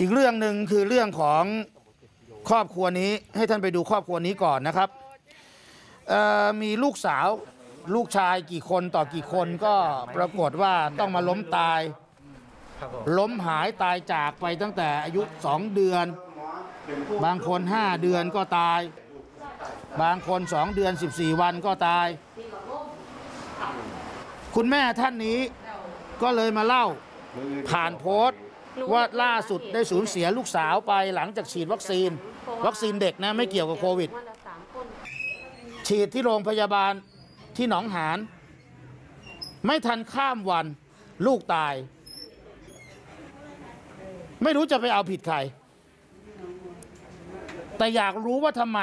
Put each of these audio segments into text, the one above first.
อีกเรื่องหนึ่งคือเรื่องของครอบครัวนี้ให้ท่านไปดูครอบครัวนี้ก่อนนะครับมีลูกสาวลูกชายกี่คนต่อกี่คนก็ปรากฏว่าต้องมาล้มตาย ล้มหายตายจากไปตั้งแต่อายุสองเดือน บางคนห้าเดือนก็ตาย บางคนสองเดือน14วันก็ตาย คุณแม่ท่านนี้ก็เลยมาเล่าผ่านโพสต์ ว่าล่าสุดได้สูญเสียลูกสาวไปหลังจากฉีดวัคซีน วัคซีนเด็กนะไม่เกี่ยวกับโควิดวันละสามคนฉีดที่โรงพยาบาลที่หนองหาน ไม่ทันข้ามวันลูกตาย ไม่รู้จะไปเอาผิดใคร แต่อยากรู้ว่าทำไม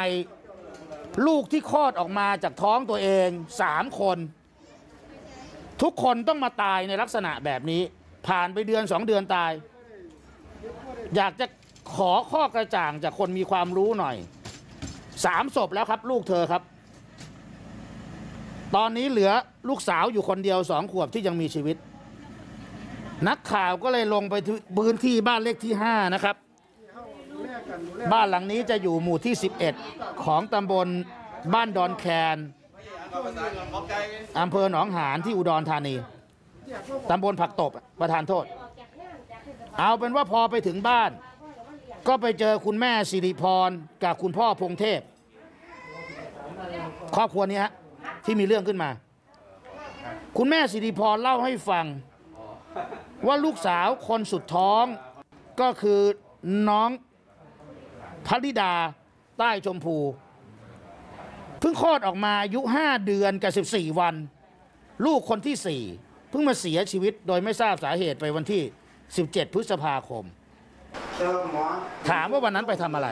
ลูกที่คลอดออกมาจากท้องตัวเองสามคน ทุกคนต้องมาตายในลักษณะแบบนี้ ผ่านไปเดือนสองเดือนตาย อยากจะขอข้อกระจ่างจากคนมีความรู้หน่อยสามศพแล้วครับ ลูกเธอครับ ตอนนี้เหลือลูกสาวอยู่คนเดียวสองขวบที่ยังมีชีวิต นักข่าวก็เลยลงไปที่พื้นที่บ้านเลขที่5นะครับ บ้านหลังนี้จะอยู่หมู่ที่ 11 ของตำบลบ้านดอนแคนอำเภอหนองหานที่อุดรธานีตำบลผักตบประธานโทษ เอาเป็นว่าพอไปถึงบ้าน ก็ไปเจอคุณแม่สิริพรกับคุณพ่อพงเทพ ครอบครัวนี้ฮะที่มีเรื่องขึ้นมา คุณแม่สิริพรเล่าให้ฟัง ว่าลูกสาวคนสุดท้องก็คือน้องพริดาใต้ชมพูเพิ่งคลอดออกมาอายุ 5 เดือนกับ 14 วัน ลูกคนที่ 4 เพิ่งมาเสียชีวิตโดยไม่ทราบสาเหตุไปวันที่ 17 พฤษภาคม ถามว่าวันนั้นไปทำอะไร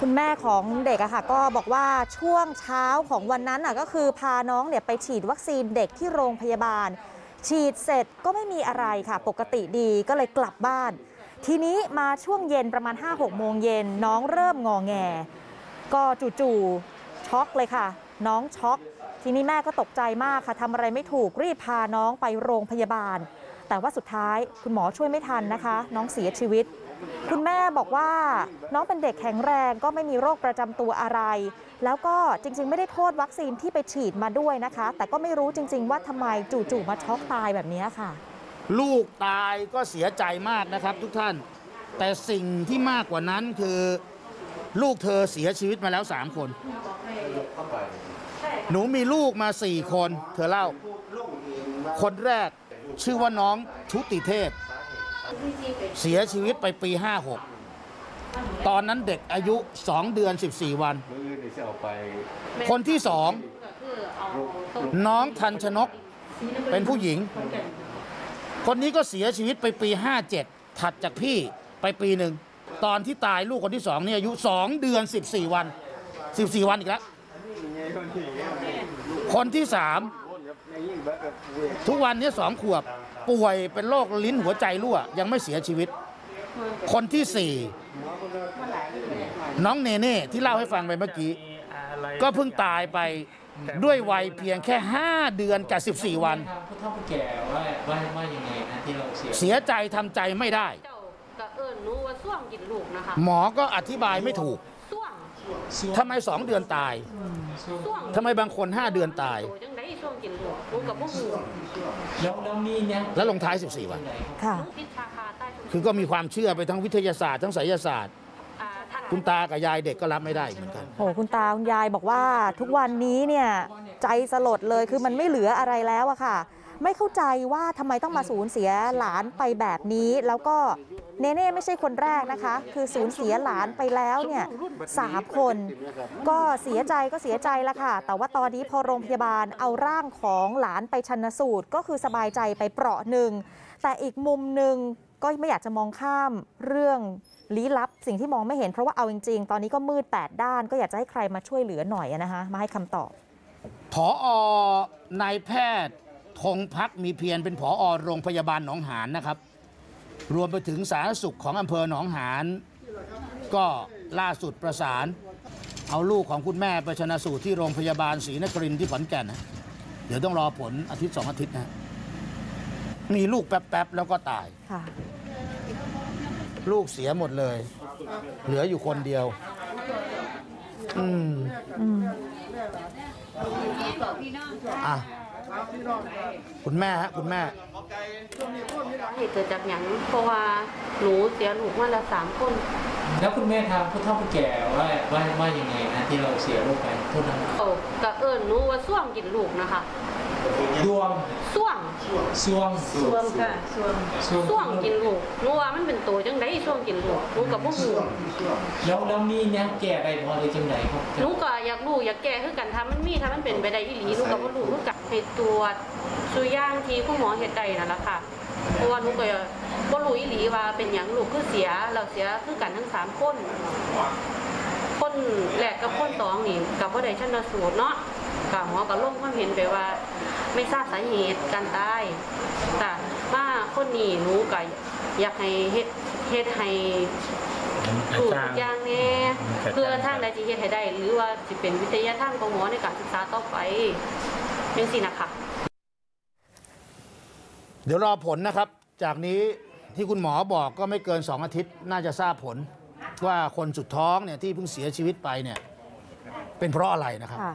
คุณแม่ของเด็กอะค่ะก็บอกว่าช่วงเช้าของวันนั้นอะก็คือพาน้องเนี่ยไปฉีดวัคซีนเด็กที่โรงพยาบาล ฉีดเสร็จก็ไม่มีอะไรค่ะ ปกติดีก็เลยกลับบ้าน ทีนี้มาช่วงเย็นประมาณ 5-6 โมงเย็นน้องเริ่มงอแง ก็จู่ๆช็อกเลยค่ะ น้องช็อกทีนี้แม่ก็ตกใจมากค่ะทำอะไรไม่ถูกรีบพาน้องไปโรงพยาบาล แต่ว่าสุดท้ายคุณหมอช่วยไม่ทันนะคะ น้องเสียชีวิต คุณแม่บอกว่าน้องเป็นเด็กแข็งแรงก็ไม่มีโรคประจำตัวอะไร แล้วก็จริง ๆ ไม่ได้โทษวัคซีนที่ไปฉีดมาด้วยนะคะ แต่ก็ไม่รู้จริง ๆ ว่าทำไมจู่ๆมาช็อกตายแบบนี้ค่ะ ลูกตายก็เสียใจมากนะครับ ทุกท่าน แต่สิ่งที่มากกว่านั้นคือ ลูกเธอเสียชีวิตมาแล้วสามคน หนูมีลูกมาสี่คน เธอเล่า คนแรก ชื่อว่าน้องชุติเทพ เสียชีวิตไปปี 56 ตอนนั้นเด็กอายุ 2 เดือน 14 วันมือนี่จะเอาไปคนที่สองก็คือเอาต้มน้องทันชนกเป็นผู้หญิง คนนี้ก็เสียชีวิตไปปี 57 ถัดจากพี่ไปปีหนึ่ง ตอนที่ตายลูกคนที่สองเนี่ยอายุ 2 เดือน 14 วัน 14 วันอีกแล้ว คนที่สาม ทุกวันนี้สองขวบป่วยเป็นโรคลิ้นหัวใจรั่ว ยังไม่เสียชีวิต คนที่สี่น้องเนเน่ที่เล่าให้ฟังไปเมื่อกี้ ก็เพิ่งตายไปด้วยวัยเพียงแค่ 5 เดือนกับ 14 วันผู้เฒ่าผู้แก่ว่าว่าว่ายังไงนะที่เราเสียเสียใจทำใจไม่ได้เจ้าก็เอิญรู้ว่าส่วงกินลูกนะคะหมอก็อธิบายไม่ถูกส่วงทำไม2เดือนตายส่วงทำไมบางคน5เดือนตาย กินลูกลูกกับพวกหูแล้วแล้วมีเนี่ยแล้วลงท้าย 14 วัน ค่ะลูกพิษชาคาใต้ทุนคือก็มีความเชื่อไปทั้งวิทยาศาสตร์ทั้งไสยศาสตร์ อ่าท่าน คุณตากับยายเด็กก็รับไม่ได้เหมือนกันโอ้คุณตาคุณยายบอกว่าทุกวันนี้เนี่ยใจสลดเลยคือมันไม่เหลืออะไรแล้วอะค่ะ ไม่เข้าใจว่าทำไมต้องมาสูญเสียหลานไปแบบนี้ แล้วก็เนเน่ไม่ใช่คนแรกนะคะ คือสูญเสียหลานไปแล้วเนี่ยสามคน ก็เสียใจก็เสียใจละค่ะ แต่ว่าตอนนี้พอโรงพยาบาลเอาร่างของหลานไปชันสูตร ก็คือสบายใจไปเปราะหนึ่ง แต่อีกมุมหนึ่งก็ไม่อยากจะมองข้ามเรื่องลี้ลับสิ่งที่มองไม่เห็นเพราะว่าเอาจริงๆ ตอนนี้ก็มืด 8 ด้าน ก็อยากจะให้ใครมาช่วยเหลือหน่อยอะนะคะมาให้คำตอบ ผออนายแพทย์ ธงพักมีเพียรเป็นผอโรงพยาบาลหนองหานนะครับ รวมไปถึงสาธารณสุขของอำเภอหนองหานก็ล่าสุดประสาน เอาลูกของคุณแม่ไปชนะสูตรที่โรงพยาบาลศรีนครินทร์ที่ขอนแก่นนะเดี๋ยวต้องรอผลอาทิตย์สองอาทิตย์นะมีลูกแป๊บๆแล้วก็ตายค่ะลูกเสียหมดเลย เหลืออยู่คนเดียว อืมอืมอะ คุณแม่ฮะคุณแม่เหตุเกิดจากหยังเพราะว่าหนูเสียลูกมาแล้วสามคนแล้วคุณแม่ทางผู้เฒ่าผู้แก่ว่าว่าว่ายังไงนะที่เราเสียลูกไปโทษนะครับโอ้กะเอิญหนูว่าส่วงกินลูกนะคะดวงส่วงซวงส่วงค่ะส่วงซวงส่วงกินลูกหนูว่ามันเป็นตัวจังไดส่วงกินลูกหนูกับพวกหนูแล้วแล้วมีเนี่ยแก่ไปพอเลยจังไหนครับหนูก็อยากรู้อยากแก้คือกันถ้ามันมีถ้ามันเป็นไปได้อีหลีหนูก็บ่รู้คือกัน ให้ตรวจสุย่างที่คุณหมอเฮ็ดได้นั่นล่ะค่ะเพราะว่าหนูก็บ่รู้อีหลีว่าเป็นหยังลูกคือเสียแล้วเสียคือกันทั้งสามคนคนแรกกับคนสองนี่กับบ่ได้ชันสูตรเนาะกับหมอก็ลงความเห็นไปว่า ไม่ทราบสาเหตุการตายแต่มาคนนี้หนูก็อยากให้เฮ็ดเฮ็ดให้ถูกทุกอย่างแน่เพื่อทางใดที่เฮ็ดให้ได้ หรือว่าสิเป็นวิทยาทางของหมอในการศึกษาต่อไป จังซี่นะคะ เดี๋ยวรอผลนะครับ จากนี้ที่คุณหมอบอกก็ไม่เกิน 2 อาทิตย์ น่าจะทราบผล ว่าคนสุดท้องเนี่ยที่เพิ่งเสียชีวิตไปเนี่ย เป็นเพราะอะไรนะครับค่ะ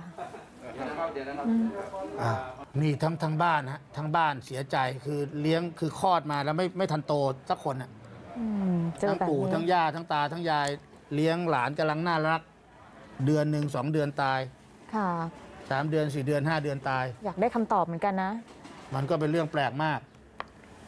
อะนี่ทั้งทั้งบ้านฮะทั้งบ้านเสียใจคือเลี้ยงคือคลอดมาแล้วไม่ไม่ทันโตสักคนน่ะอืมเจอทั้งแบบปู่นี้ทั้งย่าทั้งตาทั้งยาย เลี้ยงหลานกำลังน่ารัก เดือนหนึ่งสองเดือนตาย ค่ะ สามเดือนสี่เดือนห้าเดือนตาย อยากได้คำตอบเหมือนกันนะ มันก็เป็นเรื่องแปลกมาก